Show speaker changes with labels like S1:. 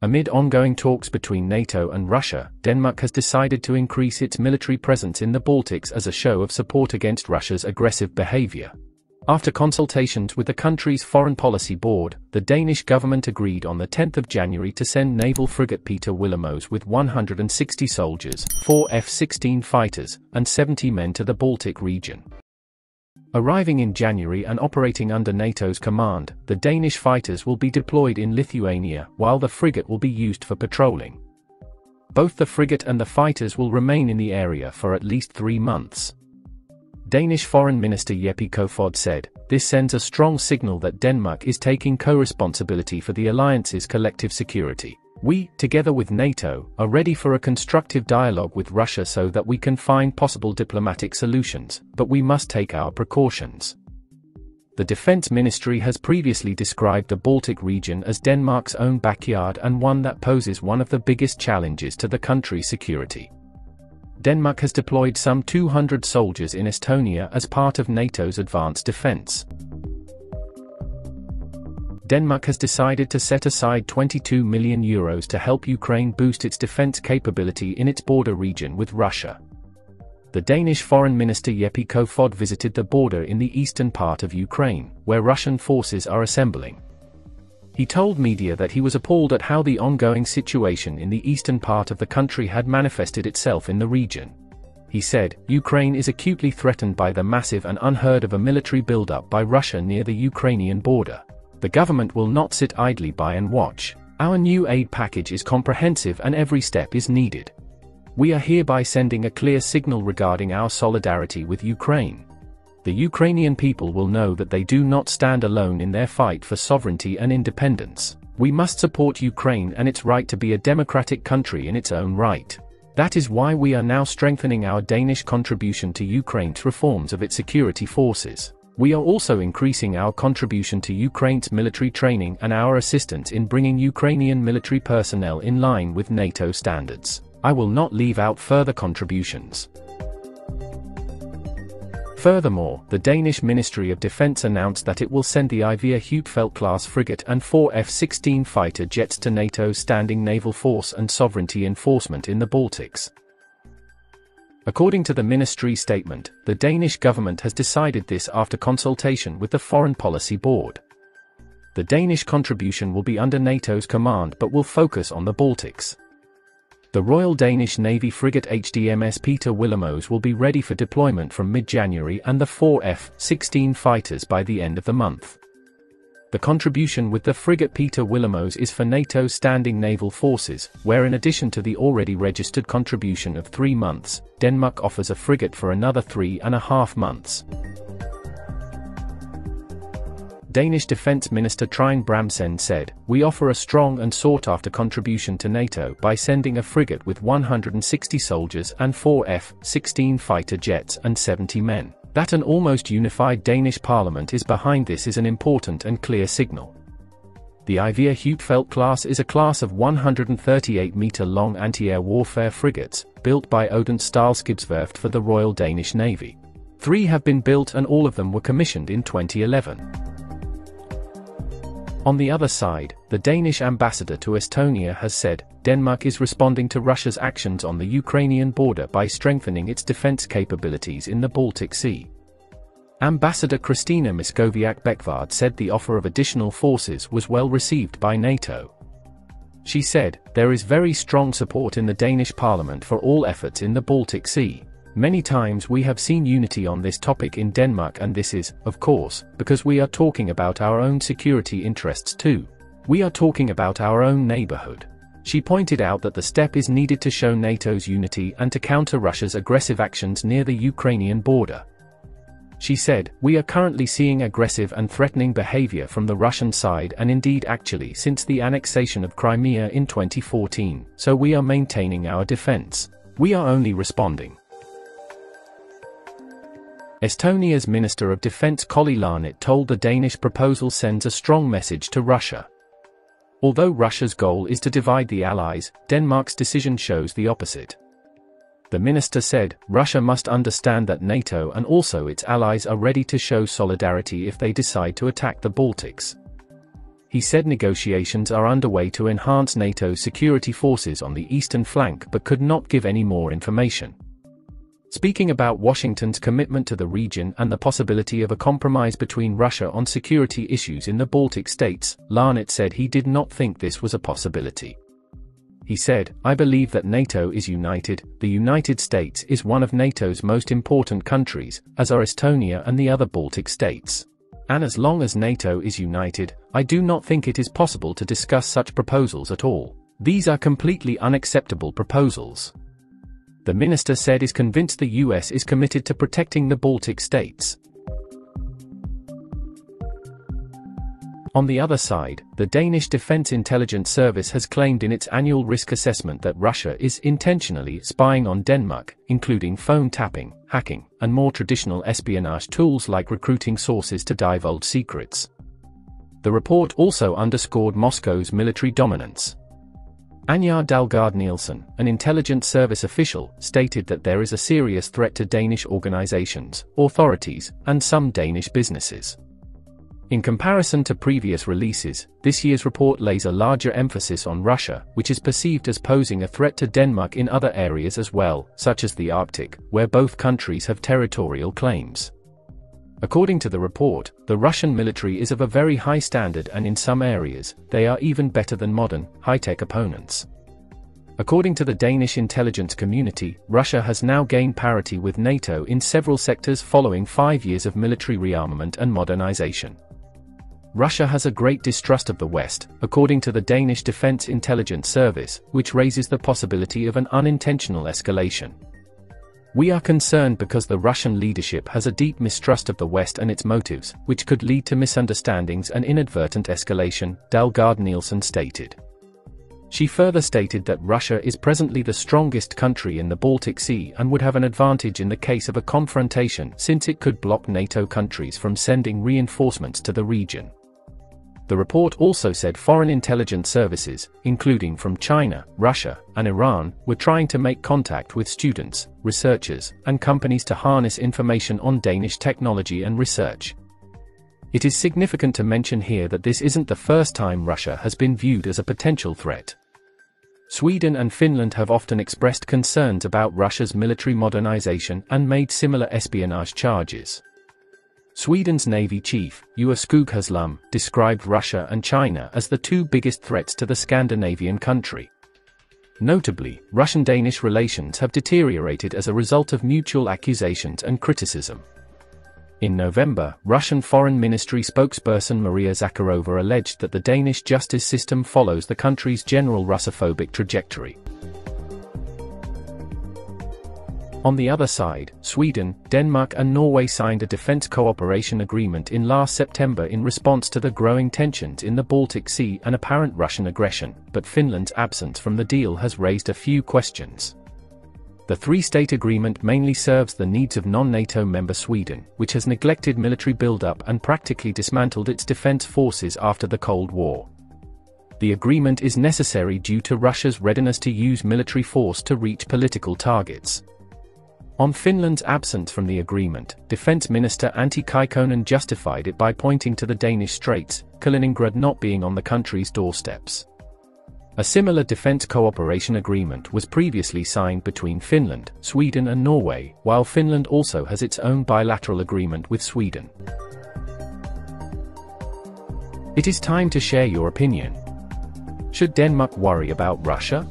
S1: Amid ongoing talks between NATO and Russia, Denmark has decided to increase its military presence in the Baltics as a show of support against Russia's aggressive behavior. After consultations with the country's foreign policy board, the Danish government agreed on the 10th of January to send naval frigate Peter Willemoes with 160 soldiers, 4 F-16 fighters, and 70 men to the Baltic region. Arriving in January and operating under NATO's command, the Danish fighters will be deployed in Lithuania, while the frigate will be used for patrolling. Both the frigate and the fighters will remain in the area for at least three months. Danish Foreign Minister Jeppe Kofod said, This sends a strong signal that Denmark is taking co-responsibility for the alliance's collective security. We, together with NATO, are ready for a constructive dialogue with Russia so that we can find possible diplomatic solutions, but we must take our precautions. The Defense Ministry has previously described the Baltic region as Denmark's own backyard and one that poses one of the biggest challenges to the country's security. Denmark has deployed some 200 soldiers in Estonia as part of NATO's advanced defense. Denmark has decided to set aside 22 million euros to help Ukraine boost its defense capability in its border region with Russia. The Danish Foreign Minister Jeppe Kofod visited the border in the eastern part of Ukraine, where Russian forces are assembling. He told media that he was appalled at how the ongoing situation in the eastern part of the country had manifested itself in the region. He said, Ukraine is acutely threatened by the massive and unheard of a military buildup by Russia near the Ukrainian border. The government will not sit idly by and watch. Our new aid package is comprehensive and every step is needed. We are hereby sending a clear signal regarding our solidarity with Ukraine. The Ukrainian people will know that they do not stand alone in their fight for sovereignty and independence. We must support Ukraine and its right to be a democratic country in its own right. That is why we are now strengthening our Danish contribution to Ukraine's reforms of its security forces. We are also increasing our contribution to Ukraine's military training and our assistance in bringing Ukrainian military personnel in line with NATO standards. I will not leave out further contributions. Furthermore, the Danish Ministry of Defense announced that it will send the Iver Huitfeldt-class frigate and four F-16 fighter jets to NATO's standing naval force and sovereignty enforcement in the Baltics. According to the ministry statement, the Danish government has decided this after consultation with the Foreign Policy Board. The Danish contribution will be under NATO's command but will focus on the Baltics. The Royal Danish Navy frigate HDMS Peter Willemoes will be ready for deployment from mid-January and the four F-16 fighters by the end of the month. The contribution with the frigate Peter Willemoes is for NATO's standing naval forces, where in addition to the already registered contribution of three months, Denmark offers a frigate for another three and a half months. Danish Defence Minister Trine Bramsen said, We offer a strong and sought-after contribution to NATO by sending a frigate with 160 soldiers and 4 F-16 fighter jets and 70 men. That an almost unified Danish parliament is behind this is an important and clear signal. The Iver Huitfeldt class is a class of 138-meter-long anti-air warfare frigates, built by Odense Staalskibsværft for the Royal Danish Navy. Three have been built and all of them were commissioned in 2011. On the other side, the Danish ambassador to Estonia has said, Denmark is responding to Russia's actions on the Ukrainian border by strengthening its defense capabilities in the Baltic Sea. Ambassador Kristina Miskowiak Beckvard said the offer of additional forces was well received by NATO. She said, there is very strong support in the Danish parliament for all efforts in the Baltic Sea. Many times we have seen unity on this topic in Denmark and this is, of course, because we are talking about our own security interests too. We are talking about our own neighborhood. She pointed out that the step is needed to show NATO's unity and to counter Russia's aggressive actions near the Ukrainian border. She said, We are currently seeing aggressive and threatening behavior from the Russian side and indeed actually since the annexation of Crimea in 2014, so we are maintaining our defense. We are only responding. Estonia's Minister of Defense Kalle Laanet told the Danish proposal sends a strong message to Russia. Although Russia's goal is to divide the Allies, Denmark's decision shows the opposite. The minister said, Russia must understand that NATO and also its allies are ready to show solidarity if they decide to attack the Baltics. he said negotiations are underway to enhance NATO's security forces on the eastern flank but could not give any more information. Speaking about Washington's commitment to the region and the possibility of a compromise between Russia on security issues in the Baltic states, Laanet said he did not think this was a possibility. He said, I believe that NATO is united, the United States is one of NATO's most important countries, as are Estonia and the other Baltic states. And as long as NATO is united, I do not think it is possible to discuss such proposals at all. These are completely unacceptable proposals the minister said is convinced the US is committed to protecting the Baltic states. On the other side, the Danish Defense Intelligence Service has claimed in its annual risk assessment that Russia is intentionally spying on Denmark, including phone tapping, hacking, and more traditional espionage tools like recruiting sources to divulge secrets. The report also underscored Moscow's military dominance. Anja Dalgaard Nielsen, an intelligence service official, stated that there is a serious threat to Danish organizations, authorities, and some Danish businesses. In comparison to previous releases, this year's report lays a larger emphasis on Russia, which is perceived as posing a threat to Denmark in other areas as well, such as the Arctic, where both countries have territorial claims. According to the report, the Russian military is of a very high standard and in some areas, they are even better than modern, high-tech opponents. According to the Danish intelligence community, Russia has now gained parity with NATO in several sectors following five years of military rearmament and modernization. Russia has a great distrust of the West, according to the Danish Defense Intelligence Service, which raises the possibility of an unintentional escalation. We are concerned because the Russian leadership has a deep mistrust of the West and its motives, which could lead to misunderstandings and inadvertent escalation, Dalgaard Nielsen stated. She further stated that Russia is presently the strongest country in the Baltic Sea and would have an advantage in the case of a confrontation since it could block NATO countries from sending reinforcements to the region. The report also said foreign intelligence services, including from China, Russia, and Iran, were trying to make contact with students, researchers, and companies to harness information on Danish technology and research. It is significant to mention here that this isn't the first time Russia has been viewed as a potential threat. Sweden and Finland have often expressed concerns about Russia's military modernization and made similar espionage charges. Sweden's Navy chief, Ewa Skoog Haslum, described Russia and China as the two biggest threats to the Scandinavian country. Notably, Russian-Danish relations have deteriorated as a result of mutual accusations and criticism. In November, Russian Foreign Ministry spokesperson Maria Zakharova alleged that the Danish justice system follows the country's general Russophobic trajectory. On the other side, Sweden, Denmark and Norway signed a defense cooperation agreement in last September in response to the growing tensions in the Baltic Sea and apparent Russian aggression, but Finland's absence from the deal has raised a few questions. The three-state agreement mainly serves the needs of non-NATO member Sweden, which has neglected military buildup and practically dismantled its defense forces after the Cold War. The agreement is necessary due to Russia's readiness to use military force to reach political targets. On Finland's absence from the agreement, Defense Minister Antti Kaikkonen justified it by pointing to the Danish Straits, Kaliningrad not being on the country's doorsteps. A similar defense cooperation agreement was previously signed between Finland, Sweden and Norway, while Finland also has its own bilateral agreement with Sweden. It is time to share your opinion. Should Denmark worry about Russia?